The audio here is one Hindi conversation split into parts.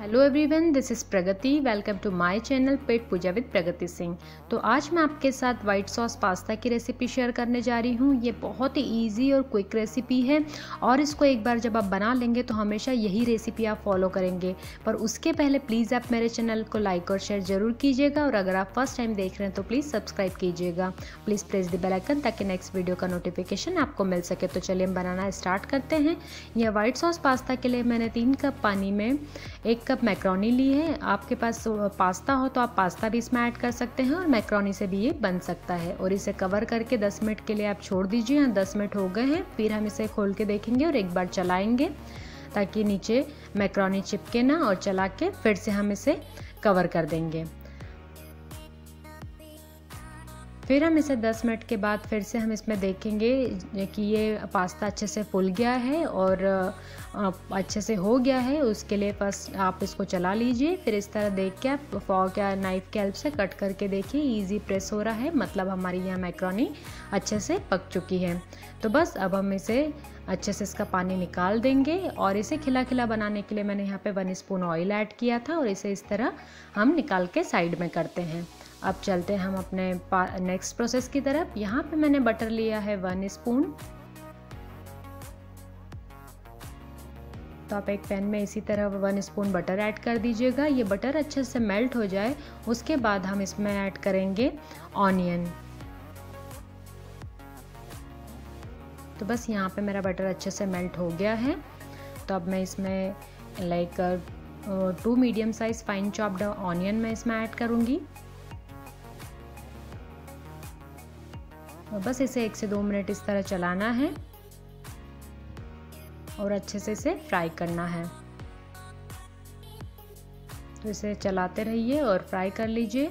Hello everyone this is Pragati welcome to my channel Pet Puja with Pragati Singh तो आज मैं आपके साथ वाइट सॉस पास्ता की रेसिपी शेयर करने जा रही हूँ। ये बहुत ही इजी और क्विक रेसिपी है। और इसको एक बार जब आप बना लेंगे तो हमेशा यही रेसिपी आप फॉलो करेंगे। पर उसके पहले प्लीज़ आप मेरे चैनल को लाइक और शेयर ज़रूर कीजिएगा। और अगर आप फ़र्स्ट टाइम देख रहे हैं तो प्लीज़ सब्सक्राइब कीजिएगा। Please press the bell icon ताकि नेक्स्ट वीडियो का नोटिफिकेशन आपको मिल सके। तो चलिए हम बनाना स्टार्ट करते हैं। यह वाइट सॉस पास्ता के लिए मैंने तीन कप पानी में एक कप मैक्रोनी ली है। आपके पास पास्ता हो तो आप पास्ता भी इसमें ऐड कर सकते हैं और मैक्रोनी से भी ये बन सकता है। और इसे कवर करके 10 मिनट के लिए आप छोड़ दीजिए। यहाँ 10 मिनट हो गए हैं। फिर हम इसे खोल के देखेंगे और एक बार चलाएँगे ताकि नीचे मैक्रोनी चिपके ना और चला के फिर से हम इसे कवर कर देंगे। फिर हम इसे 10 मिनट के बाद फिर से हम इसमें देखेंगे कि ये पास्ता अच्छे से फूल गया है और अच्छे से हो गया है। उसके लिए फ़र्स्ट आप इसको चला लीजिए। फिर इस तरह देख के आप फॉक या नाइफ़ के हेल्प से कट करके देखिए। इजी प्रेस हो रहा है। मतलब हमारी यहाँ मैक्रोनी अच्छे से पक चुकी है। तो बस अब हम इसे अच्छे से इसका पानी निकाल देंगे और इसे खिला खिला बनाने के लिए मैंने यहाँ पे वन स्पून ऑयल ऐड किया था और इसे इस तरह हम निकाल के साइड में करते हैं। अब चलते हैं हम अपने नेक्स्ट प्रोसेस की तरफ़। यहाँ पे मैंने बटर लिया है वन स्पून तो आप एक पैन में इसी तरह वन स्पून बटर ऐड कर दीजिएगा। ये बटर अच्छे से मेल्ट हो जाए। उसके बाद हम इसमें ऐड करेंगे ऑनियन तो बस यहाँ पे मेरा बटर अच्छे से मेल्ट हो गया है। तो अब मैं इसमें like two medium size fine chopped onion मैं इसमें ऐड करूँगी। और बस इसे एक से दो मिनट इस तरह चलाना है और अच्छे से इसे फ्राई करना है। तो इसे चलाते रहिए और फ्राई कर लीजिए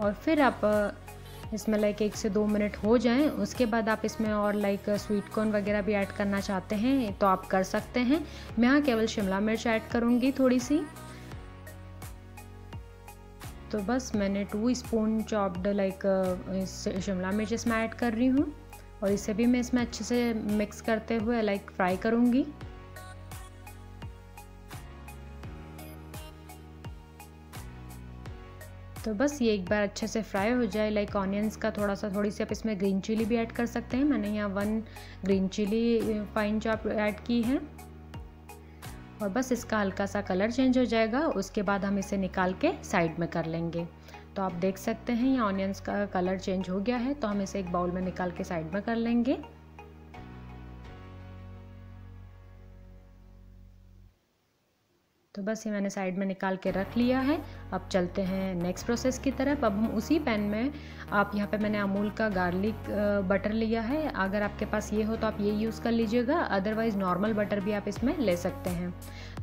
और फिर आप इसमें लाइक एक से दो मिनट हो जाएँ। उसके बाद आप इसमें और लाइक स्वीट कॉर्न वगैरह भी ऐड करना चाहते हैं तो आप कर सकते हैं। मैं यहाँ केवल शिमला मिर्च ऐड करूँगी थोड़ी सी। तो बस मैंने टू स्पून चॉप्ड लाइक शिमला मिर्च इसमें ऐड कर रही हूँ। और इसे भी मैं इसमें अच्छे से मिक्स करते हुए लाइक फ्राई करूँगी। तो बस ये एक बार अच्छे से फ्राई हो जाए लाइक ऑनियंस का थोड़ा सा थोड़ी सी आप इसमें ग्रीन चिली भी ऐड कर सकते हैं। मैंने यहाँ one green chilli fine chop add की है। और बस इसका हल्का सा कलर चेंज हो जाएगा। उसके बाद हम इसे निकाल के साइड में कर लेंगे। तो आप देख सकते हैं, ये ऑनियंस का कलर चेंज हो गया है। तो हम इसे एक बाउल में निकाल के साइड में कर लेंगे। तो बस ये मैंने साइड में निकाल के रख लिया है। अब चलते हैं नेक्स्ट प्रोसेस की तरफ़। अब हम उसी पैन में, आप यहाँ पे मैंने अमूल का गार्लिक बटर लिया है। अगर आपके पास ये हो तो आप ये यूज़ कर लीजिएगा। अदरवाइज़ नॉर्मल बटर भी आप इसमें ले सकते हैं।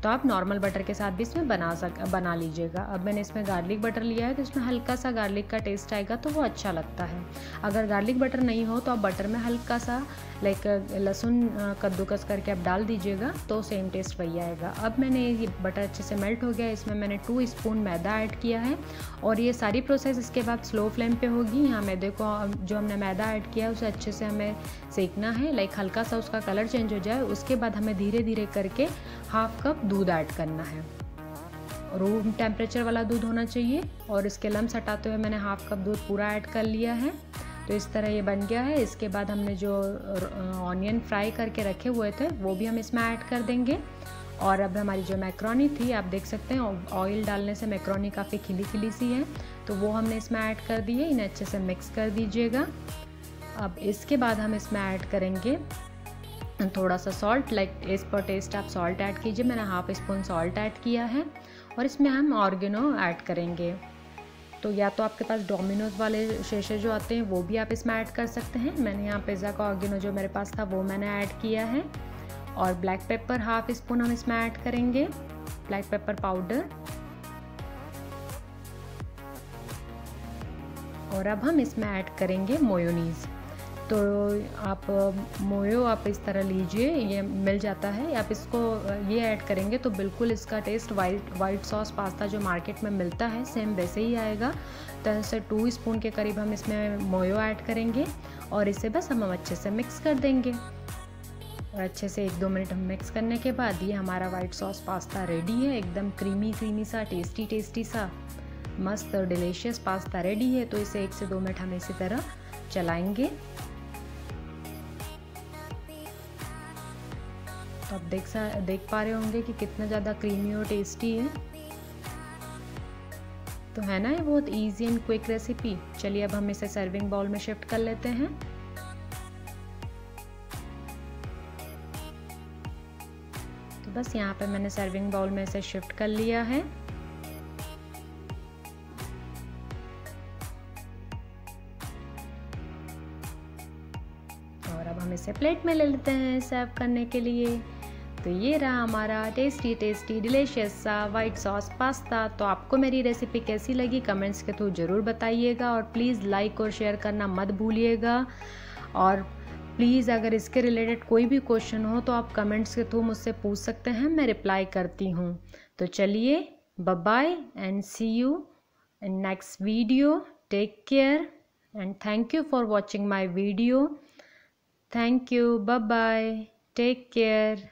तो आप नॉर्मल बटर के साथ भी इसमें बना सक, बना लीजिएगा। अब मैंने इसमें गार्लिक बटर लिया है तो इसमें हल्का सा गार्लिक का टेस्ट आएगा तो वो अच्छा लगता है। अगर गार्लिक बटर नहीं हो तो आप बटर में हल्का सा लाइक लहसुन कद्दूकस करके आप डाल दीजिएगा तो सेम टेस्ट वही आएगा। अब मैंने ये बटर अच्छे से मेल्ट हो गया इसमें मैंने टू स्पून मैदा ऐड किया है और ये सारी प्रोसेस इसके बाद स्लो फ्लेम पे होगी। यहाँ मैदे को, जो हमने मैदा ऐड किया है, उसे अच्छे से हमें सेकना है। लाइक हल्का सा उसका कलर चेंज हो जाए, उसके बाद हमें धीरे धीरे करके हाफ़ कप दूध ऐड करना है। रूम टेम्परेचर वाला दूध होना चाहिए और इसके लम्स हटाते हुए मैंने हाफ़ कप दूध पूरा ऐड कर लिया है। तो इस तरह ये बन गया है। इसके बाद हमने जो ऑनियन फ्राई करके रखे हुए थे, वो भी हम इसमें ऐड कर देंगे। और अब हमारी जो मैक्रोनी थी, आप देख सकते हैं ऑयल डालने से मैक्रोनी काफ़ी खिली खिली सी है। तो वो हमने इसमें ऐड कर दी है इन्हें अच्छे से मिक्स कर दीजिएगा। अब इसके बाद हम इसमें ऐड करेंगे थोड़ा सा सॉल्ट लाइक इस पर टेस्ट आप सॉल्ट ऐड कीजिए। मैंने हाफ़ स्पून सॉल्ट ऐड किया है, और इसमें हम ऑर्गेनो ऐड करेंगे। तो या तो आपके पास डोमिनोज वाले शेशे जो आते हैं, वो भी आप इसमें ऐड कर सकते हैं। मैंने यहाँ पिज़्ज़ा का ऑर्गेनो जो मेरे पास था, वो मैंने ऐड किया है। और ब्लैक पेपर हाफ़ स्पून हम इसमें ऐड करेंगे। ब्लैक पेपर पाउडर और अब हम इसमें ऐड करेंगे मोयोनीज़ तो आप मोयो आप इस तरह लीजिए, ये मिल जाता है। आप इसको ये ऐड करेंगे तो बिल्कुल इसका taste white white sauce pasta जो मार्केट में मिलता है सेम वैसे ही आएगा। तो ऐसे टू स्पून के करीब हम इसमें मोयो ऐड करेंगे और इसे बस हम अच्छे से मिक्स कर देंगे। और अच्छे से एक दो मिनट हम मिक्स करने के बाद ये हमारा वाइट सॉस पास्ता रेडी है। एकदम क्रीमी क्रीमी सा टेस्टी टेस्टी सा, मस्त और डिलीशियस पास्ता रेडी है। तो इसे एक से दो मिनट हम इसी तरह चलाएँगे। तो आप देख सा, देख पा रहे होंगे कि कितना ज़्यादा क्रीमी और टेस्टी है। तो है ना ये बहुत इजी एंड क्विक रेसिपी चलिए अब हम इसे सर्विंग बाउल में शिफ्ट कर लेते हैं। बस यहाँ पे मैंने सर्विंग बाउल में इसे शिफ्ट कर लिया है। और अब हम इसे प्लेट में ले लेते हैं सर्व करने के लिए। तो ये रहा हमारा टेस्टी टेस्टी डिलीशियस सा वाइट सॉस पास्ता तो आपको मेरी रेसिपी कैसी लगी कमेंट्स के थ्रू ज़रूर बताइएगा और प्लीज़ लाइक और शेयर करना मत भूलिएगा। और प्लीज़ अगर इसके रिलेटेड कोई भी क्वेश्चन हो तो आप कमेंट्स के थ्रू मुझसे पूछ सकते हैं, मैं रिप्लाई करती हूँ। तो चलिए bye and see you in next video take care and thank you for watching my video thank you bye take care